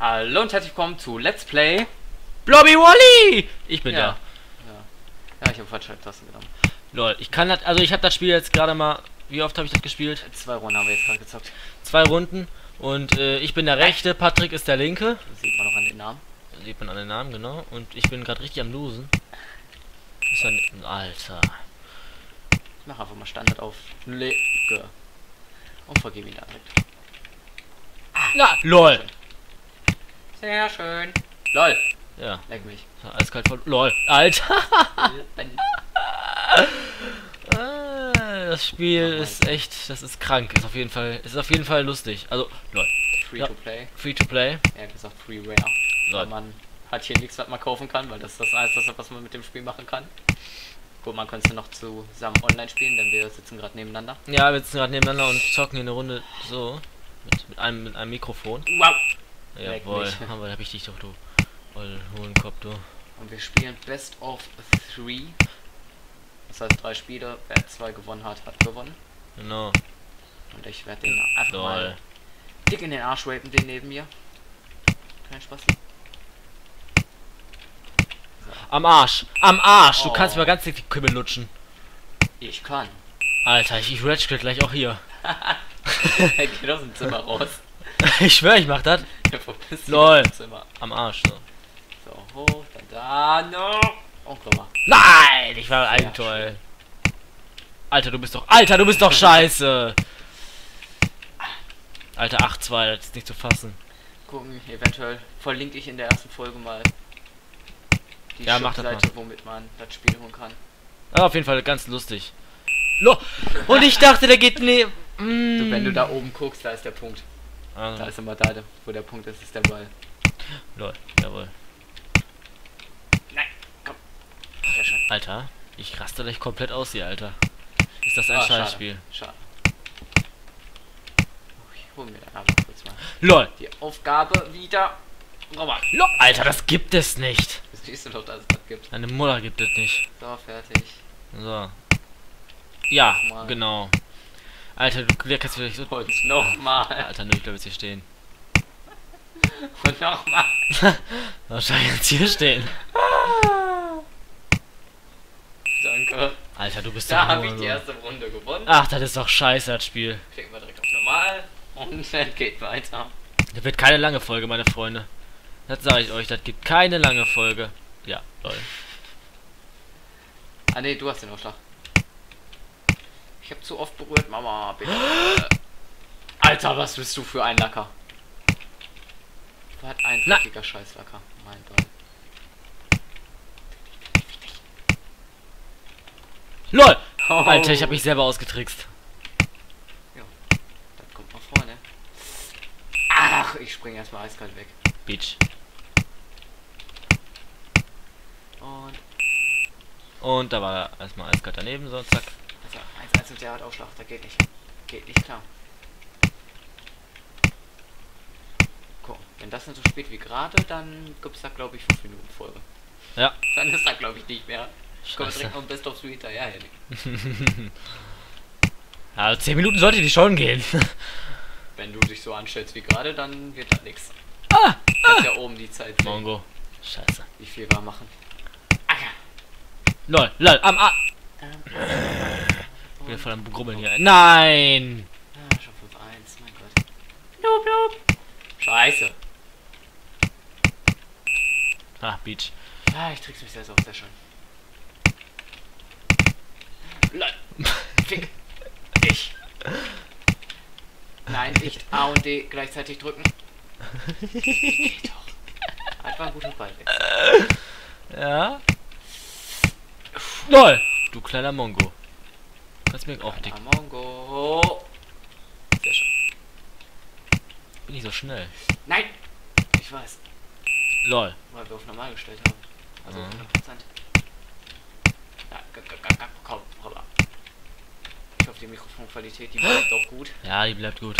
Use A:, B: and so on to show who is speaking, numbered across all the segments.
A: Hallo und herzlich willkommen zu Let's Play.
B: Blobby Wally! Ich bin
A: Ja.
B: da.
A: Ja, ja ich habe falsche Tasten genommen.
B: Lol, ich kann das, also ich habe das Spiel jetzt gerade mal, wie oft habe ich das gespielt?
A: Zwei Runden haben wir jetzt gerade gezockt.
B: Zwei Runden. Und äh, ich bin der rechte, Patrick ist der linke.
A: Das sieht man noch an den Namen.
B: Sieht man an den Namen, genau. Und ich bin gerade richtig am Losen. Ist ja n- Alter.
A: Ich mache einfach mal Standard auf Lege. Und vergebe ihn direkt.
B: Na, lol.
A: Sehr schön. LOL.
B: Ja,
A: Leck mich.
B: eiskalt voll. Lol. Alter. Das Spiel
A: Mach
B: ist echt, das ist krank. Ist auf jeden Fall, ist auf jeden Fall lustig. Also, lol.
A: Free
B: Ja.
A: to play.
B: Free to play.
A: Er hat gesagt Freeware. Weil
B: Lol.
A: man hat hier nichts, was man kaufen kann, weil das ist das Einzige, was man mit dem Spiel machen kann. Gut, man könnte noch zusammen online spielen, denn wir sitzen gerade nebeneinander.
B: Ja, wir sitzen gerade nebeneinander und zocken hier eine Runde so. Mit, mit einem mit einem Mikrofon.
A: Wow.
B: Jawohl, aber da hab ich dich doch, du. Oll, Hohenkopf, du.
A: Und wir spielen Best of Three. Das heißt, drei Spiele. Wer zwei gewonnen hat, hat gewonnen.
B: Genau.
A: Und ich werde den einfach
B: Lol.
A: mal dick in den Arsch rapen, den neben mir. Kein Spaß.
B: Am Arsch! Am Arsch! Du
A: Oh.
B: kannst mal ganz dick die Kümmel lutschen.
A: Ich kann.
B: Alter, ich, ich gleich auch hier.
A: Er geht aus dem Zimmer raus.
B: ich schwör, ich mach das. Lol. Am Arsch, so.
A: So, hoch, dann da, guck mal.
B: Nein! Ich war
A: Sehr
B: Eigentor. Alter, du bist doch. Alter, du bist doch scheiße! Alter, 8-2, das ist nicht zu fassen.
A: Gucken, eventuell verlinke ich in der ersten Folge mal die
B: Ja, mach das
A: Seite, womit man das Spiel holen kann.
B: Aber auf jeden Fall ganz lustig. Lo Und ich dachte, der geht ne. Mm.
A: Du, wenn du da oben guckst, da ist der Punkt. Da
B: Ah,
A: ist immer da, wo der Punkt ist, ist der Ball.
B: lol, jawohl.
A: Nein, komm. Sehr schön.
B: Alter, ich raste gleich komplett aus hier, Alter. Ist das ein
A: Ah, schade.
B: Scheißspiel?
A: Schade. Oh, Ich hol mir dann aber kurz mal
B: LOL.
A: die Aufgabe wieder. Robert.
B: LOL. Alter, das gibt es nicht.
A: Das siehst du doch, dass es das gibt.
B: Eine Mutter gibt es nicht.
A: So, fertig.
B: So. Ja,
A: Mal.
B: genau. Alter, du der kannst vielleicht so.
A: Und nochmal.
B: Alter, nö, ich bleib jetzt hier stehen.
A: Und nochmal.
B: Wahrscheinlich jetzt hier stehen.
A: Danke.
B: Alter, du bist
A: Da
B: doch
A: habe
B: nur
A: ich die erste Runde gewonnen.
B: Ach, das ist doch scheiße, das Spiel.
A: Klicken wir direkt auf normal. Und dann geht weiter.
B: Das wird keine lange Folge, meine Freunde. Das sage ich euch, das gibt keine lange Folge. Ja, lol.
A: Ah ne, du hast den Ausschlag. Ich habe zu oft berührt, Mama, bitte. Alter, was bist du für ein Lacker? Was ein dreckiger Scheißlacker. Mein Gott.
B: LOL!
A: Oh.
B: Alter, ich habe mich selber ausgetrickst.
A: Das kommt nach vorne. Ach, ich spring erstmal eiskalt weg.
B: Beach.
A: Und.
B: Und da war er erstmal eiskalt daneben, so, zack.
A: Also, 1-1 mit der hat Ausschlag, da geht nicht. Geht nicht klar. Guck, wenn das nicht so spät wie gerade, dann gibt's da glaube ich 5 Minuten Folge.
B: Ja.
A: Dann ist da glaube ich nicht mehr. Ich komme direkt noch Best of Three hinterher. Henning.
B: Ja, 10 Minuten sollte die schon gehen.
A: Wenn du dich so anstellst wie gerade, dann wird da nichts. Ah, Kannst ja oben die Zeit sehen,
B: Mongo. Scheiße.
A: wie viel wir machen. Ah ja.
B: LOL, lol, am A. Ich bin voll am Grummeln hier. Nein!
A: ah, schon 5-1, mein Gott. Blub, blub. Scheiße.
B: Ah, Beach.
A: Ah, ich trick's mich selbst auch sehr schön. Lol. Fick. Ich. Nein, nicht A und D gleichzeitig drücken. Geht doch. Einfach ein guter Ball.
B: Ja? LOL! Du kleiner Mongo. Kannst mir auch dick.
A: Amongo. Sehr schön.
B: Bin ich so schnell.
A: Nein! Ich weiß,
B: LOL.
A: weil wir auf normal gestellt haben. Also
B: Mhm.
A: 100%. Ja, komm, rüber. Ich hoffe, die Mikrofonqualität, die bleibt auch gut.
B: Ja, die bleibt gut.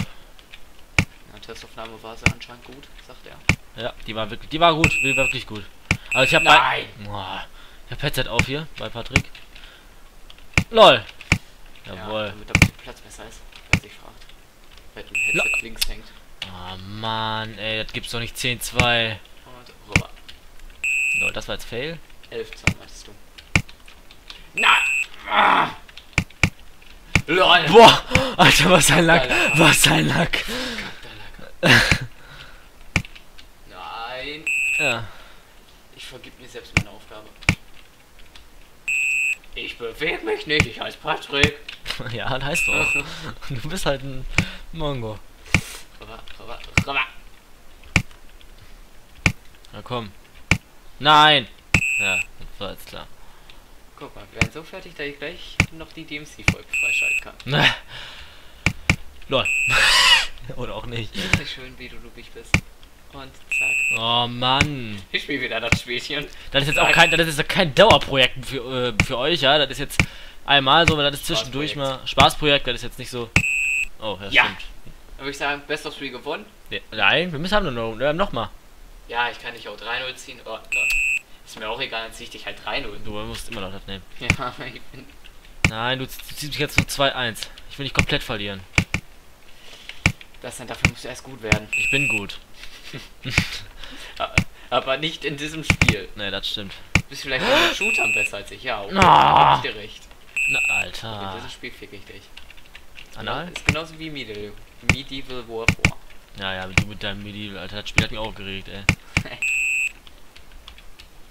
A: Der Testaufnahme war sie anscheinend gut, sagt er.
B: Ja, die war wirklich, die war gut, die war wirklich gut. Also ich hab
A: Nein!
B: bei, Boah, ich hab Headset auf hier bei Patrick. LOL.
A: Ja,
B: Jawohl.
A: damit der Platz besser ist, wer sich fragt. Weil ein Headset links hängt.
B: Oh Mann, ey, das gibt's doch nicht 10-2.
A: Und rüber.
B: Lol, das war jetzt Fail.
A: 11 Zoll meintest du. Na! Ah! LOL!
B: Boah! Alter, was ein Lack. Was ein Lack!
A: Nein!
B: Ja.
A: Ich vergib mir selbst meine Aufgabe. Ich bewege mich nicht, ich heiße Patrick.
B: Ja, das heißt doch. Du bist halt ein Mongo. Na komm. Nein! Ja, das war jetzt klar.
A: Guck mal, wir werden so fertig, dass ich gleich noch die DMC-Folge freischalten kann.
B: Ne. Lol. Oder auch nicht.
A: Ist nicht schön, wie du ruhig bist. Und zack.
B: Oh Mann.
A: Ich spiele wieder das Spielchen.
B: Das ist jetzt auch kein, das ist kein Dauerprojekt für, äh, für euch, ja. Das ist jetzt einmal so, weil das ist zwischendurch mal Spaßprojekt, das ist jetzt nicht so. Oh, ja,
A: Ja.
B: stimmt.
A: Dann würde ich sagen, Best of 3 gewonnen.
B: Nee, Nein, wir müssen haben noch, wir haben noch mal.
A: Ja, ich kann dich auch 3-0 ziehen. Oh, Gott. Ist mir auch egal, dann zieh ich dich halt 3-0.
B: Du musst immer noch das nehmen.
A: Ja, ich bin.
B: Nein, du, ziehst mich jetzt zu 2-1. Ich will nicht komplett verlieren.
A: Das dann dafür musst du erst gut werden.
B: Ich bin gut.
A: Aber nicht in diesem Spiel.
B: Nee, das stimmt.
A: Du bist vielleicht bei den Shootern besser als ich. Ja, okay.
B: Ah.
A: Hab ich dir recht.
B: Na,
A: In
B: Alter.
A: diesem Spiel fick ich dich.
B: Anal?
A: Ist genauso wie Medieval, Medieval Warfare.
B: Ja, ja, du mit deinem Medieval, Alter. Das Spiel hat mich auch geregt, ey.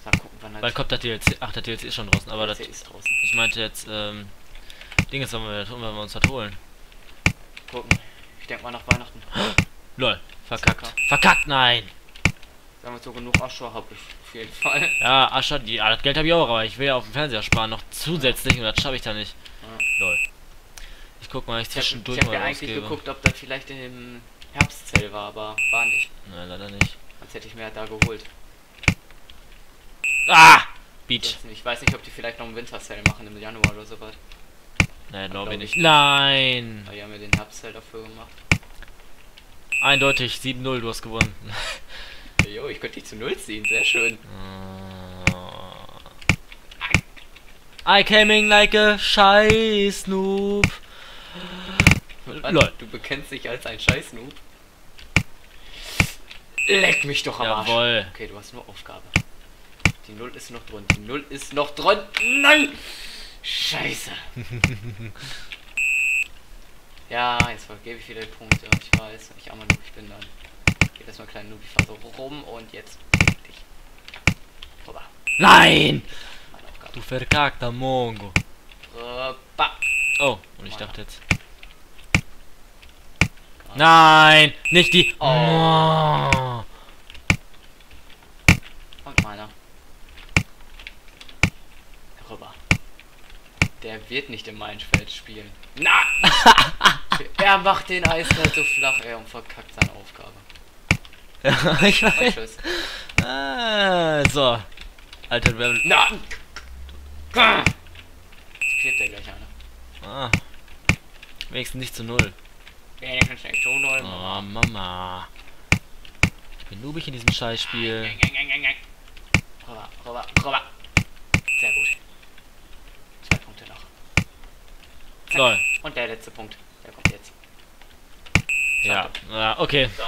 A: Mal gucken, wann das
B: kommt das DLC? Ach, das DLC ist schon draußen, aber das.
A: DLC ist draußen.
B: Ich meinte jetzt, ähm. Ding ist, sollen wir, sollen wir uns das holen.
A: Gucken. Ich denke mal nach Weihnachten.
B: Lol. Verkackt. Verkackt, nein!
A: Sagen wir so genug Asche habe ich auf jeden Fall.
B: Ja, Ascha, die, ah, das Geld habe ich auch, aber ich will ja auf dem Fernseher sparen, noch zusätzlich und das schaffe ich da nicht.
A: Ja.
B: Lol. Ich guck mal, ich
A: Ich habe
B: zwischendurch
A: hab
B: mal
A: ja eigentlich
B: ausgebe.
A: geguckt, ob das vielleicht im Herbstzell war, aber war nicht.
B: Nein, leider nicht.
A: Sonst hätte ich mir da geholt.
B: Ah! Beach.
A: Ich weiß nicht, ob die vielleicht noch einen Winterzell machen im Januar oder sowas.
B: Nein, glaube ich nicht. Nein!
A: Aber die haben ja den Herbstzell dafür gemacht.
B: Eindeutig, 7-0, du hast gewonnen.
A: Jo, ich könnte dich zu Null ziehen, sehr schön.
B: I coming like a scheiß Noob.
A: Du bekennst dich als ein Scheiß-Noob. Leck mich doch am Arsch.
B: Jawohl.
A: Okay, du hast nur Aufgabe. Die Null ist noch drin. Die Null ist noch drin. Nein! Scheiße. ja, jetzt vergebe ich wieder die Punkte. Ich weiß, ich armer Noob, ich bin dann. Geht erstmal kleinen Noob, ich fahr so rum und jetzt dich. Rüber.
B: Nein! Du verkackter Mongo.
A: Rüber.
B: Oh, und ich dachte jetzt. Nein! Nicht die.
A: Oh.
B: Oh.
A: Und meiner. Rüber. Der wird nicht im Main-Feld spielen. Na! er macht den Eisfeld so flach, ey, und verkackt seine Aufgabe.
B: Ja, ich weiß. Ah, so. Alter, wir
A: Na! Jetzt klebt er gleich eine.
B: Ah. Wenigstens nicht zu null.
A: Wenigstens nicht so null.
B: Oh, Mama. Ich bin noobig in diesem Scheißspiel.
A: Rüber, rüber, rüber. Sehr gut. Zwei Punkte noch. Zack.
B: Lol.
A: Und der letzte Punkt.
B: Ja. ja, okay.
A: So.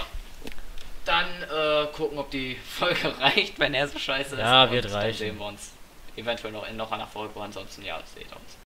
A: Dann äh, gucken, ob die Folge reicht, wenn er so scheiße ist.
B: Ja, wird
A: Dann
B: reichen.
A: sehen wir uns eventuell noch in noch einer Folge, ansonsten ja, seht uns.